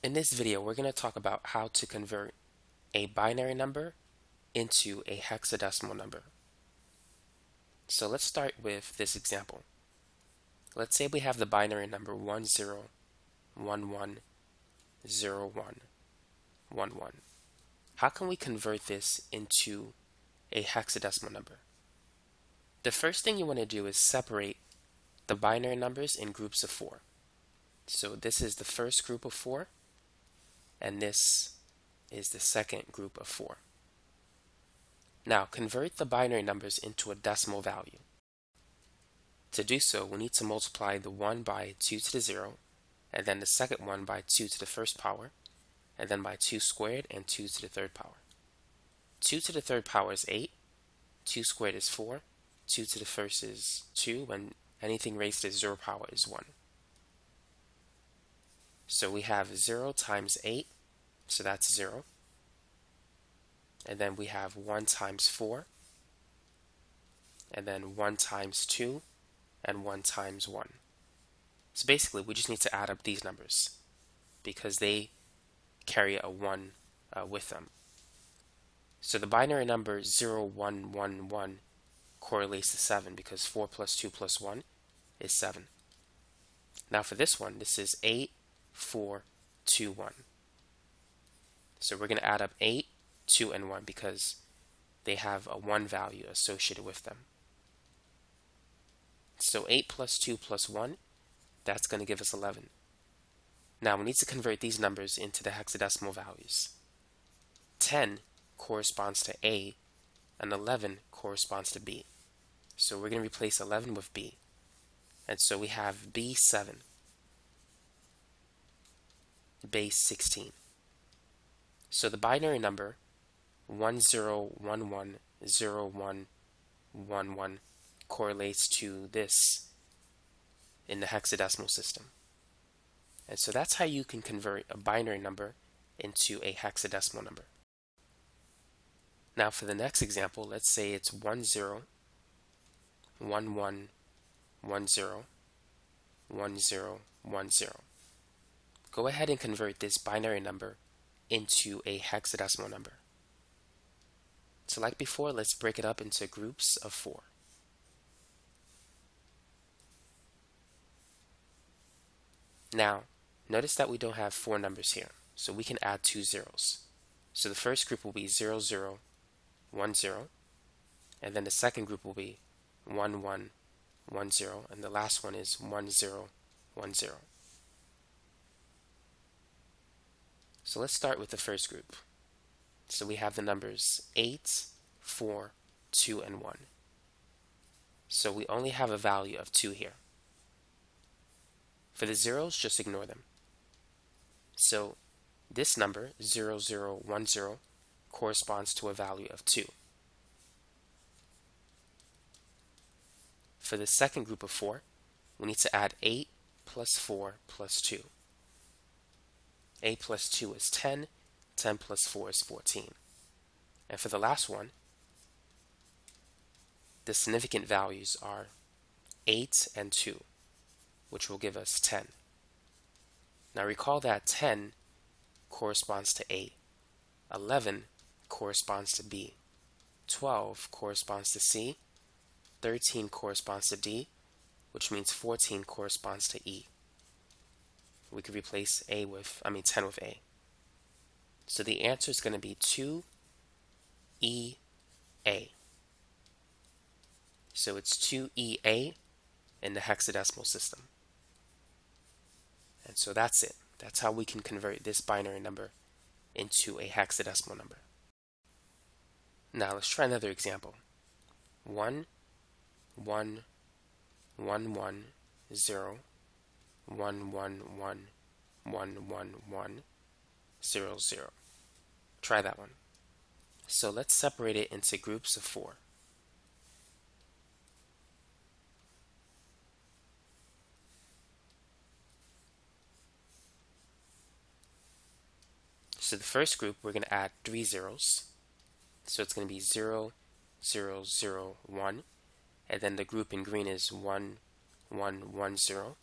In this video, we're going to talk about how to convert a binary number into a hexadecimal number. So let's start with this example. Let's say we have the binary number 10110111. How can we convert this into a hexadecimal number? The first thing you want to do is separate the binary numbers in groups of four. So this is the first group of four, and this is the second group of four. Now convert the binary numbers into a decimal value. To do so, we need to multiply the 1 by 2 to the 0, and then the second one by 2 to the first power, and then by 2 squared and 2 to the third power. 2 to the third power is 8, 2 squared is 4, 2 to the first is 2, and anything raised to 0 power is 1. So we have 0 times 8, so that's 0. And then we have 1 times 4, and then 1 times 2, and 1 times 1. So basically, we just need to add up these numbers because they carry a 1 uh, with them. So the binary number 0111 correlates to 7 because 4 plus 2 plus 1 is 7. Now for this one, this is 8 4, 2, 1. So we're going to add up 8, 2, and 1 because they have a 1 value associated with them. So 8 plus 2 plus 1, that's going to give us 11. Now we need to convert these numbers into the hexadecimal values. 10 corresponds to A, and 11 corresponds to B. So we're going to replace 11 with B. And so we have B7 base 16. So the binary number 10110111 correlates to this in the hexadecimal system. And so that's how you can convert a binary number into a hexadecimal number. Now for the next example, let's say it's 10 11 10 1010 go ahead and convert this binary number into a hexadecimal number. So like before, let's break it up into groups of four. Now, notice that we don't have four numbers here, so we can add two zeros. So the first group will be 0, 0, 1, 0, and then the second group will be 1, 1, 1, 0, and the last one is 1, 0, 1, 0. So let's start with the first group. So we have the numbers 8, 4, 2, and 1. So we only have a value of 2 here. For the zeros, just ignore them. So this number, 0010, corresponds to a value of 2. For the second group of 4, we need to add 8 plus 4 plus 2. 8 plus 2 is 10, 10 plus 4 is 14. And for the last one, the significant values are 8 and 2, which will give us 10. Now recall that 10 corresponds to A, 11 corresponds to B, 12 corresponds to C, 13 corresponds to D, which means 14 corresponds to E we could replace A with, I mean 10 with A. So the answer is going to be 2EA. So it's 2EA in the hexadecimal system. And so that's it. That's how we can convert this binary number into a hexadecimal number. Now let's try another example. 1, 1, 1, 1, 0, one one one one one one zero zero. Try that one. So let's separate it into groups of four. So the first group, we're going to add three zeros. So it's going to be 0, 0, 0, 1. And then the group in green is 1, 1, 1, 0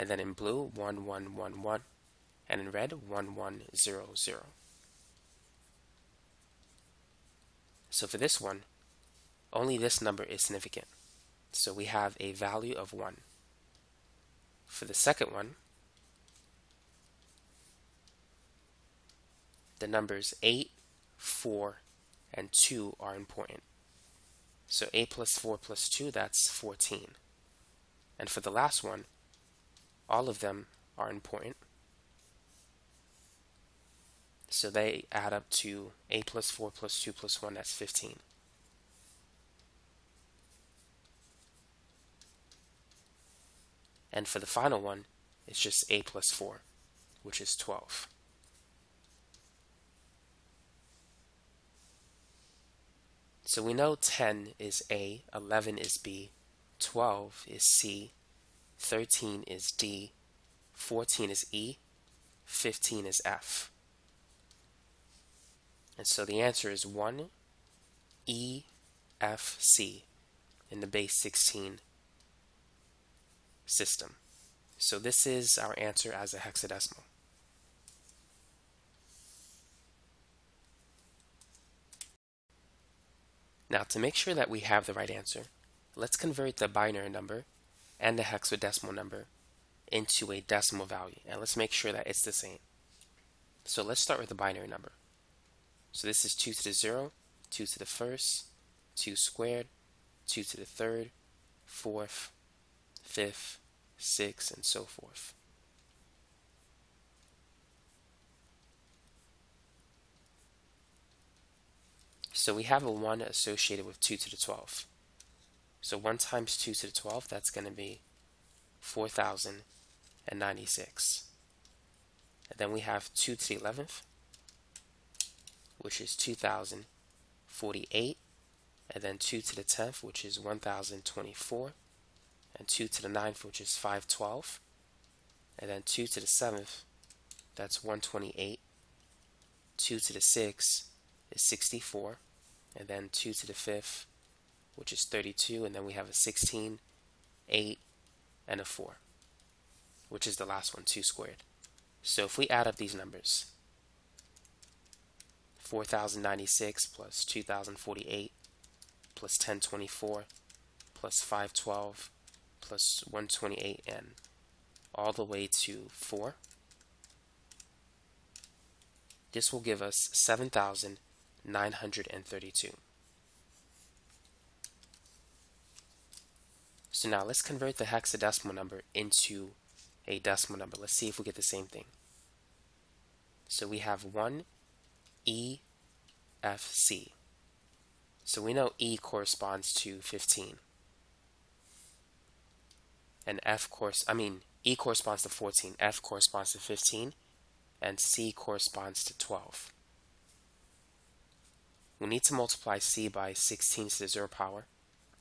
and then in blue 1 1 1 1 and in red 1100. So for this one, only this number is significant. So we have a value of 1. For the second one, the numbers 8, 4, and 2 are important. So 8 plus 4 plus 2, that's 14. And for the last one, all of them are important. So they add up to 8 plus 4 plus 2 plus 1, that's 15. And for the final one, it's just a plus 4, which is 12. So we know 10 is A, 11 is B, 12 is C, 13 is D, 14 is E, 15 is F. And so the answer is 1 E F C in the base 16 system. So this is our answer as a hexadecimal. Now to make sure that we have the right answer, let's convert the binary number and the hexadecimal number into a decimal value and let's make sure that it's the same. So let's start with the binary number. So this is 2 to the 0, 2 to the first, 2 squared, 2 to the third, fourth, fifth, sixth, and so forth. So we have a 1 associated with 2 to the 12. So 1 times 2 to the 12, that's going to be 4,096. And then we have 2 to the 11th, which is 2,048. And then 2 to the 10th, which is 1,024. And 2 to the 9th, which is 512. And then 2 to the 7th, that's 128. 2 to the 6th is 64 and then 2 to the 5th, which is 32, and then we have a 16, 8, and a 4, which is the last one, 2 squared. So if we add up these numbers, 4096 plus 2048 plus 1024 plus 512 plus 128 and all the way to 4, this will give us 7,000 So now let's convert the hexadecimal number into a decimal number. Let's see if we get the same thing. So we have 1 EFC. So we know E corresponds to 15. And F course I mean E corresponds to 14, F corresponds to 15, and C corresponds to 12. We need to multiply c by 16 to the 0 power,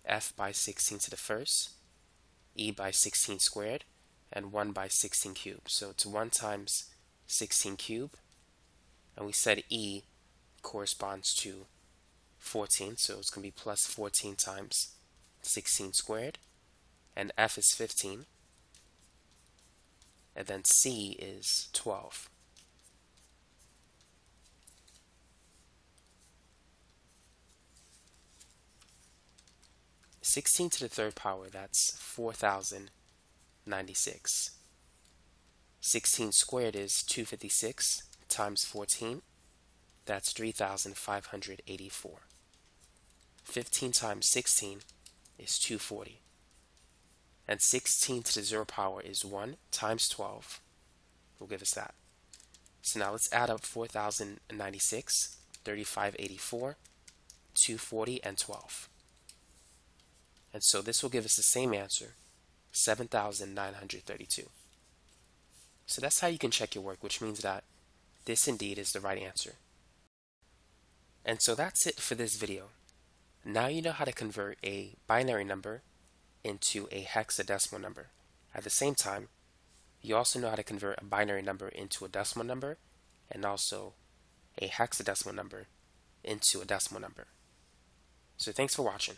f by 16 to the first, e by 16 squared, and 1 by 16 cubed. So it's 1 times 16 cubed, and we said e corresponds to 14, so it's going to be plus 14 times 16 squared, and f is 15, and then c is 12. 16 to the third power, that's 4,096. 16 squared is 256 times 14, that's 3,584. 15 times 16 is 240. And 16 to the 0 power is 1 times 12 will give us that. So now let's add up 4,096, 3,584, 240, and 12. And so this will give us the same answer, 7,932. So that's how you can check your work, which means that this indeed is the right answer. And so that's it for this video. Now you know how to convert a binary number into a hexadecimal number. At the same time, you also know how to convert a binary number into a decimal number and also a hexadecimal number into a decimal number. So thanks for watching.